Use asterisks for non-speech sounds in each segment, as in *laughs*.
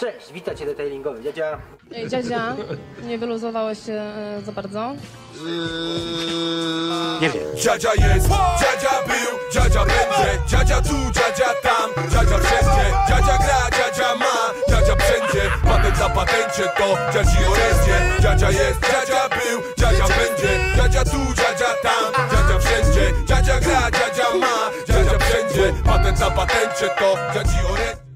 Cześć, witajcie detailingowy. Dziadzia. Ej, dziadzia, nie wyluzowałeś się e, za bardzo? Nie wiem. Dziadzia jest, dziadzia był, dziadzia będzie Dziadzia tu, dziadzia tam, dziadzia wszędzie Dziadzia gra, dziadzia ma, dziadzia wszędzie Patent na patencie to dziadzi orędzie Dziadzia jest, dziadzia był, dziadzia będzie Dziadzia tu, dziadzia tam, dziadzia wszędzie Dziadzia gra, dziadzia ma, dziadzia wszędzie Patent na patencie to dziadzi orędzie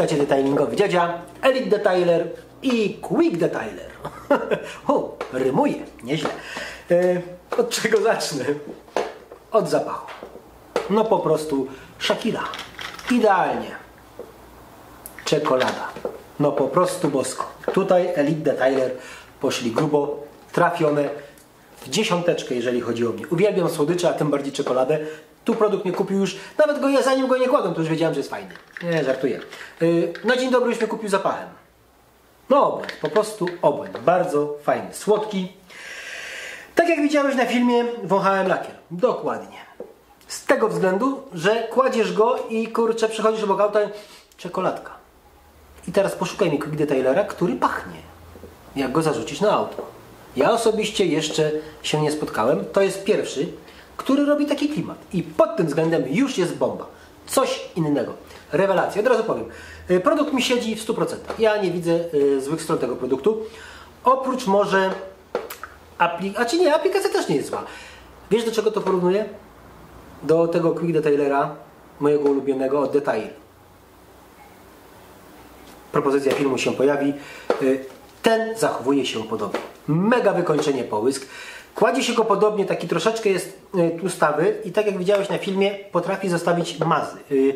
Cześć, witajcie detailingowy dziadzia, Elite Detailer i Quick Detailer. *laughs* o, rymuje, nieźle. E, od czego zacznę? Od zapachu. No po prostu Shakira. Idealnie. Czekolada. No po prostu bosko. Tutaj Elite Detailer poszli grubo, trafione w dziesiąteczkę, jeżeli chodzi o mnie. Uwielbiam słodycze, a tym bardziej czekoladę. Tu produkt mnie kupił już, nawet go ja zanim go nie kładłem, to już wiedziałem, że jest fajny. Nie, żartuję. Yy, na dzień dobry już mnie kupił zapachem. No obłęd, po prostu obłęd. Bardzo fajny, słodki. Tak jak widziałeś na filmie, wąchałem lakier. Dokładnie. Z tego względu, że kładziesz go i kurczę, przechodzisz obok auta, czekoladka. I teraz poszukaj mi quick detailera, który pachnie. Jak go zarzucisz na auto. Ja osobiście jeszcze się nie spotkałem. To jest pierwszy, który robi taki klimat. I pod tym względem już jest bomba. Coś innego. Rewelacja. Od razu powiem. Y, Produkt mi siedzi w 100%. Ja nie widzę y, złych stron tego produktu. Oprócz może aplikacja, a czy nie, aplikacja też nie jest zła. Wiesz do czego to porównuję? Do tego Quick Detailera, mojego ulubionego od Detail. Propozycja filmu się pojawi. Y, Ten zachowuje się podobnie. Mega wykończenie połysk. Kładzie się go podobnie, taki troszeczkę jest y, tłustawy i tak jak widziałeś na filmie, potrafi zostawić mazy. Y,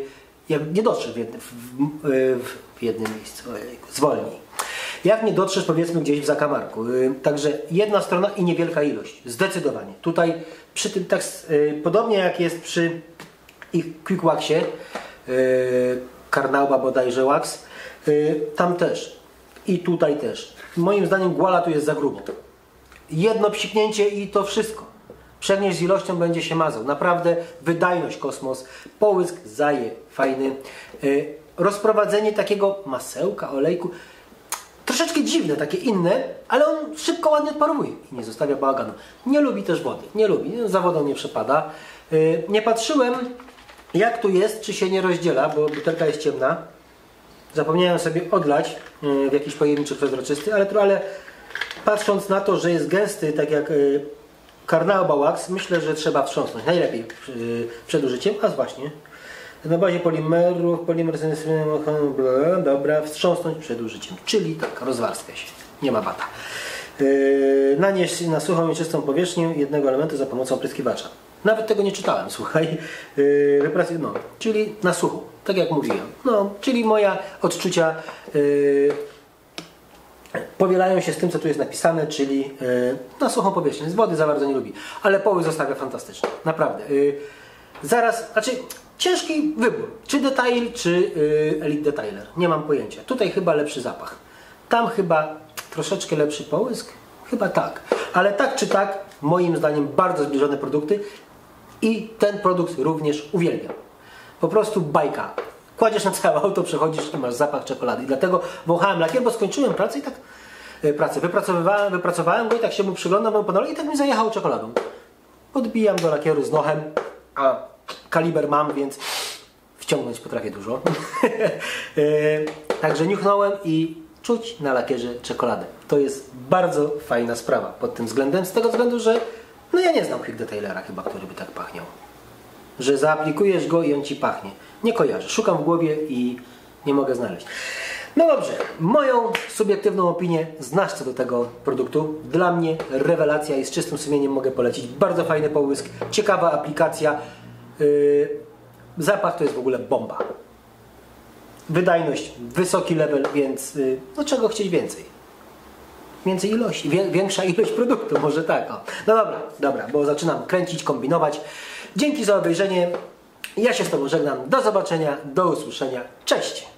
Jak nie dotrzesz w, jednym- w, w, w jednym miejscu, zwolnij. Jak nie dotrzesz powiedzmy gdzieś w zakamarku. Y, Także jedna strona i niewielka ilość. Zdecydowanie. Tutaj przy tym tak podobnie jak jest przy ich Quick Waxie, Karnauba bodajże Wax, tam też. I tutaj też. Moim zdaniem Guala tu jest za grubo. Jedno psiknięcie i to wszystko. Przegniesz z ilością będzie się mazał. Naprawdę wydajność kosmos. Połysk zaje fajny. Y, Rozprowadzenie takiego masełka, olejku. Troszeczkę dziwne, takie inne, ale on szybko, ładnie odparowuje i nie zostawia bałaganu. Nie lubi też wody. Nie lubi. Za wodą nie przepada. Y, Nie patrzyłem jak tu jest, czy się nie rozdziela, bo butelka jest ciemna. Zapomniałem sobie odlać y, w jakiś pojemniczek przezroczysty, ale, ale patrząc na to, że jest gęsty, tak jak y, Carnauba Wax, myślę, że trzeba wstrząsnąć. Najlepiej y, przed użyciem, a właśnie na bazie polimerów, polimer dobra, wstrząsnąć przed użyciem. Czyli tak, rozwarstwia się. Nie ma bata. Yy, nanieść na suchą i czystą powierzchnię jednego elementu za pomocą opryskiwacza. Nawet tego nie czytałem, słuchaj. Yy, wypracuj, no, czyli na sucho, tak jak mówiłem. No, czyli moja odczucia powielają się z tym, co tu jest napisane, czyli yy, na suchą powierzchnię. Z wody za bardzo nie lubi, ale poły zostawia fantastycznie, naprawdę. Yy, zaraz, znaczy ciężki wybór, czy detail, czy yy, Elite Detailer, nie mam pojęcia. Tutaj chyba lepszy zapach, tam chyba troszeczkę lepszy połysk, chyba tak. Ale tak czy tak, moim zdaniem bardzo zbliżone produkty i ten produkt również uwielbiam. Po prostu bajka. Kładziesz na całe auto, przechodzisz i masz zapach czekolady. I dlatego wąchałem lakier, bo skończyłem pracę i tak e, pracę. Wypracowywałem, wypracowałem go i tak się mu przyglądam ponownie i tak mi zajechał czekoladą. Podbijam do lakieru z nochem, a kaliber mam, więc wciągnąć potrafię dużo. *laughs* E, Także niuchnąłem i czuć na lakierze czekoladę. To jest bardzo fajna sprawa pod tym względem, z tego względu, że no ja nie znam Quick Detailera chyba, który by tak pachniał że zaaplikujesz go i on ci pachnie. Nie kojarzę. Szukam w głowie i nie mogę znaleźć. No dobrze, moją subiektywną opinię znasz co do tego produktu. Dla mnie rewelacja i z czystym sumieniem mogę polecić. Bardzo fajny połysk, ciekawa aplikacja. Yy, zapach to jest w ogóle bomba. Wydajność, wysoki level, więc yy, no czego chcieć więcej? Więcej ilości, wie, większa *laughs* ilość produktu, może tak. O. No dobra, dobra, bo zaczynam kręcić, kombinować. Dzięki za obejrzenie. Ja się z Tobą żegnam. Do zobaczenia, do usłyszenia. Cześć!